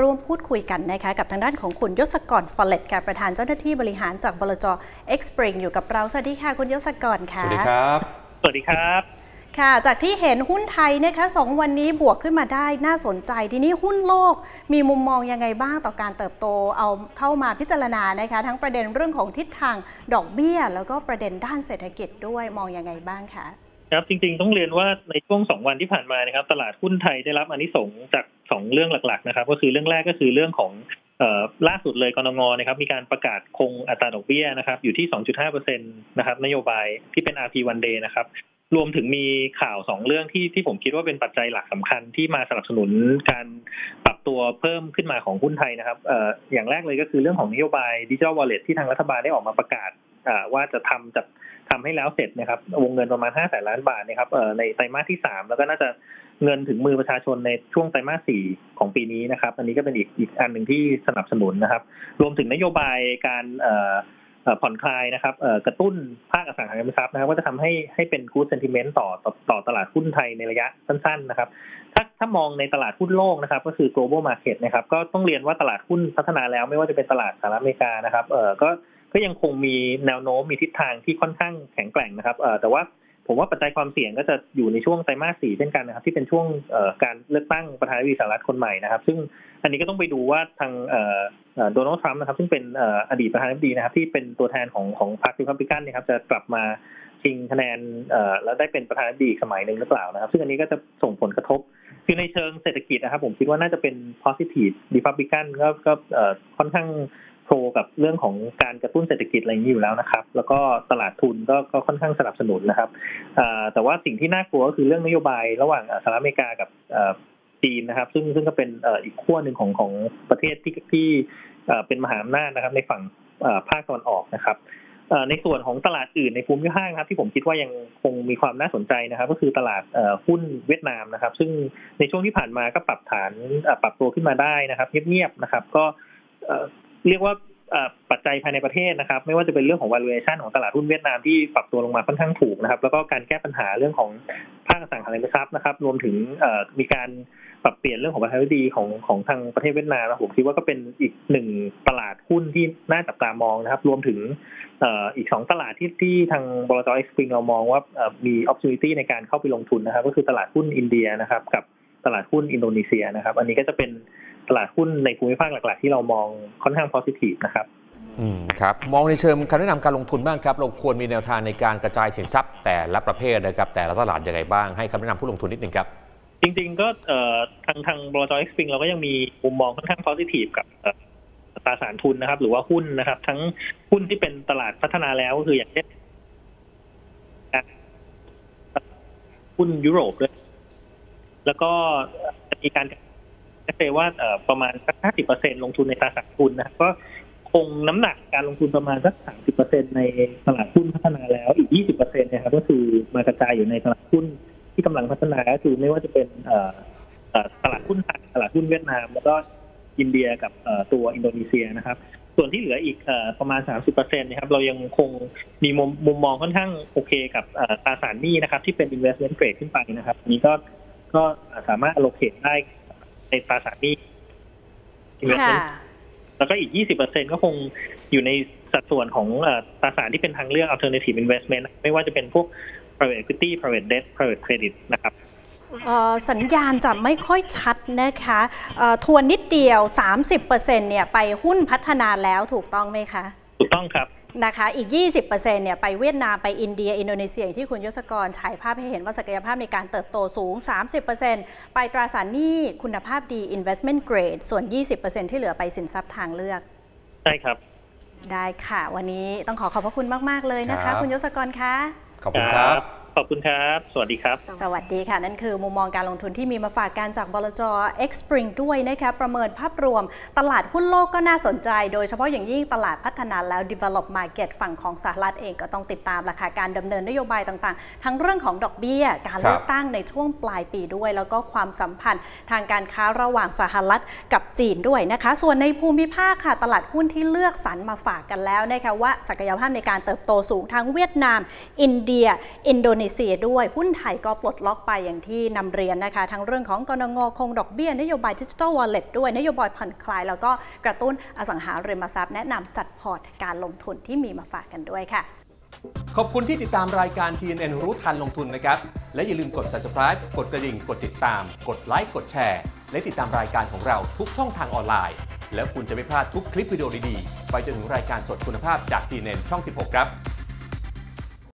ร่วมพูดคุยกันนะคะกับทางด้านของคุณยศกรฟอลเลตค่ะประธานเจ้าหน้าที่บริหารจากบลจ X Spring อยู่กับเรา สวัสดีค่ะ คุณยศกรค่ะ สวัสดีครับ สวัสดีครับค่ะ จากที่เห็นหุ้นไทยนะคะสองวันนี้บวกขึ้นมาได้น่าสนใจ ทีนี้หุ้นโลกมีมุมมองยังไงบ้างต่อการเติบโตเอาเข้ามาพิจารณานะคะ ทั้งประเด็นเรื่องของทิศทางดอกเบี้ย แล้วก็ประเด็นด้านเศรษฐกิจด้วยมองยังไงบ้างคะ ครับจริงๆต้องเรียนว่าในช่วงสองวันที่ผ่านมานะครับ ตลาดหุ้นไทยได้รับอนิสงจากสองเรื่องหลัก ๆ นะครับ ก็คือเรื่องแรกก็คือเรื่องของล่าสุดเลยกรงงนะครับ มีการประกาศคงอัตราดอกเบี้ยนะครับ อยู่ที่ 2.5%นะครับ นโยบายที่เป็น RP one day นะครับรวมถึงมีข่าวสองเรื่องที่ที่ผมคิดว่าเป็นปัจจัยหลักสำคัญที่มาสนับสนุนการปรับตัวเพิ่มขึ้นมาของหุ้นไทยนะครับเอ่ออย่างแรกเลยก็คือเรื่องของนโยบายดิจิทัลวอลเล็ตที่ทางรัฐบาลได้ออกมาประกาศ ว่าจะทำจัดทำให้แล้วเสร็จนะครับ วงเงินประมาณ5แสนล้านบาทนะครับในไตรมาสที่3แล้วก็น่าจะเงินถึงมือประชาชนในช่วงไตรมาส4ของปีนี้นะครับ อันนี้ก็เป็นอีกอีกอันหนึ่งที่สนับสนุนนะครับ รวมถึงนโยบายการผ่อนคลายนะครับกระตุ้นภาคอสังหาริมทรัพย์นะครับก็จะทำให้ให้เป็น good sentiment ต่อต่อต่อตลาดหุ้นไทยในระยะสั้นๆนะครับ ถ้าถ้ามองในตลาดหุ้นโลกนะครับ ก็คือ global market นะครับ ก็ต้องเรียนว่าตลาดหุ้นพัฒนาแล้วไม่ว่าจะเป็นตลาดสหรัฐอเมริกานะครับเออก็ ก็ยังคงมีแนวโน้มมีทิศทางที่ค่อนข้างแข็งแกร่งนะครับแต่ว่าผมว่าปัจจัยความเสี่ยงก็จะอยู่ในช่วงไตรมาสสี่เช่นกันนะครับ ที่เป็นช่วงการเลือกตั้งประธานาธิบดีสหรัฐคนใหม่นะครับ ซึ่งอันนี้ก็ต้องไปดูว่าทางโดนัลด์ทรัมป์นะครับ ซึ่งเป็นอดีตประธานาธิบดีนะครับ ที่เป็นตัวแทนของของพรรครีพับลิกันนะครับ จะกลับมาชิงคะแนนแล้วได้เป็นประธานาธิบดีสมัยหนึ่งหรือเปล่านะครับ ซึ่งอันนี้ก็จะส่งผลกระทบ คือในเชิงเศรษฐกิจนะครับ ผมคิดว่าน่าจะเป็น positive republican ก็ก็ค่อนข้าง โปรกับเรื่องของการกระตุ้นเศรษฐกิจอะไรอย่างนี้อยู่แล้วนะครับ แล้วก็ตลาดทุนก็ก็ค่อนข้างสนับสนุนนะครับแต่ว่าสิ่งที่น่ากลัวก็คือเรื่องนโยบายระหว่างสหรัฐอเมริกากับจีนนะครับ ซึ่งซึ่งก็เป็นอีกขั้วหนึ่งของของประเทศที่ที่เป็นมหาอำนาจนะครับ ในฝั่งภาคตะวันออกนะครับในส่วนของตลาดอื่นในภูมิภาคครับ ที่ผมคิดว่ายังคงมีความน่าสนใจนะครับ ก็คือตลาดหุ้นเวียดนามนะครับ ซึ่งในช่วงที่ผ่านมาก็ปรับฐานปรับตัวขึ้นมาได้นะครับเงียบๆนะครับ ก็ เรียกว่าปัจจัยภายในประเทศนะครับ ไม่ว่าจะเป็นเรื่องของ valuation ของตลาดหุ้นเวียดนามที่ปรับตัวลงมาค่อนข้างถูกนะครับ แล้วก็การแก้ปัญหาเรื่องของภาคสังหาริมทรัพย์นะครับ รวมถึงมีการปรับเปลี่ยนเรื่องของประธานาธิบดีของของทางประเทศเวียดนามนะผมคิดว่าก็เป็นอีกหนึ่งตลาดหุ้นที่น่าจับตามองนะครับ รวมถึงอีกสองตลาดที่ที่ทางบลจเอ็กซ์ปริงเรามองว่ามี opportunity ในการเข้าไปลงทุนนะครับ ก็คือตลาดหุ้นอินเดียนะครับ กับตลาดหุ้นอินโดนีเซียนะครับ อันนี้ก็จะเป็น ตลาดหุ้นในภูมิภาคหลัก ๆ ที่เรามองค่อนข้าง positive นะครับอืมครับมองในเชิงคำแนะนำการลงทุนบ้างครับ เราควรมีแนวทางในการกระจายสินทรัพย์แต่ละประเภทนะครับ แต่ละตลาดยังไงบ้างให้คำแนะนำผู้ลงทุนนิดนึงครับ จริงๆก็เอ่อทางทางบลจเอ็กซ์ปริงเราก็ยังมีมุมมองค่อนข้าง positive กับเอ่อตราสารทุนนะครับ หรือว่าหุ้นนะครับ ทั้งหุ้นที่เป็นตลาดพัฒนาแล้วก็คืออย่างเช่นหุ้นยุโรปด้วยแล้วก็จะมีการเซ ว่าเอ่อประมาณสักห้าสิบเปอร์เซ็นลงทุนในตราสารทุนนะก็คงน้ำหนักการลงทุนประมาณสักสามสิบเปอร์เซ็นในตลาดหุ้นพัฒนาแล้วอีกยี่สิบเปอร์เซ็นนะครับก็คือมากระจายอยู่ในตลาดหุ้นที่กำลังพัฒนาก็คือไม่ว่าจะเป็นตลาดหุ้นไทยตลาดหุ้นเวียดนาม แล้วก็อินเดียกับตัวอินโดนีเซียนะครับ ส่วนที่เหลืออีกประมาณ 30%นะครับ เรายังคงมีมุมมองค่อนข้างโอเคกับตราสารหนี้นะครับ ที่เป็น investment grade ขึ้นไปนะครับนนี้ก็ก็สามารถ allocate ได้ ในตราสารหนี้ค่ะ investment แล้วก็อีก 20%ก็คงอยู่ในสัดส่วนของเอ่อตราสารที่เป็นทางเลือก alternative investment ไม่ว่าจะเป็นพวก private equity private debt private credit นะครับเอ่อสัญญาณจะไม่ค่อยชัดนะคะเอ่อทวนนิดเดียว 30%เนี่ยไปหุ้นพัฒนาแล้วถูกต้องไหมคะ ถูกต้องครับ นะคะอีก 20%เนี่ยไปเวียดนามไปอินเดีย อินโดนีเซียอย่างที่คุณยศกรฉายภาพให้เห็นว่าศักยภาพในการเติบโตสูง 30%ไปตราสารหนี้คุณภาพดี investment grade ส่วน 20%ที่เหลือไปสินทรัพย์ทางเลือก ใช่ครับ ได้ค่ะ วันนี้ต้องขอขอบพระคุณมาก ๆ เลยนะครัคะบคุณยศกรคะ ขอบคุณครับ ขอบคุณครับ สวัสดีครับ สวัสดีค่ะ นั่นคือมุมมองการลงทุนที่มีมาฝากการจากบลจ X Spring ด้วยนะคะประเมินภาพรวม ตลาดหุ้นโลกก็น่าสนใจ โดยเฉพาะอย่างยิ่งตลาดพัฒนาแล้ว develop market ฝั่งของสหรัฐเองก็ต้องติดตามราคาการดำเนินนโยบายต่างๆ ทั้งเรื่องของดอกเบี้ย การเลือกตั้งในช่วงปลายปีด้วย แล้วก็ความสัมพันธ์ทางการค้าระหว่างสหรัฐกับจีนด้วยนะคะ ส่วนในภูมิภาคค่ะตลาดหุ้นที่เลือกสรรมาฝากกันแล้วนะคะว่าศักยภาพในการเติบโตสูงทั้งเวียดนาม อินเดีย อินโดนีนีเซียด้วย หุ้นไทยก็ปลดล็อกไปอย่างที่นำเรียนนะคะ ทั้งเรื่องของกนง.คงดอกเบี้ยนโยบายดิจิทัลวอลเล็ตด้วยนโยบายผ่อนคลาย แล้วก็กระตุ้นอสังหาริมทรัพย์แนะนำจัดพอร์ตการลงทุนที่มีมาฝากกันด้วยค่ะ ขอบคุณที่ติดตามรายการ TNN รู้ทันลงทุนนะครับ และอย่าลืมกด subscribe กดกระดิ่ง กดติดตาม กดไลค์กดแชร์และติดตามรายการของเราทุกช่องทางออนไลน์ แล้วคุณจะไม่พลาดทุกคลิปวิดีโอดีๆ ไปจนถึงรายการสดคุณภาพจาก TNN ช่อง 16 ครับ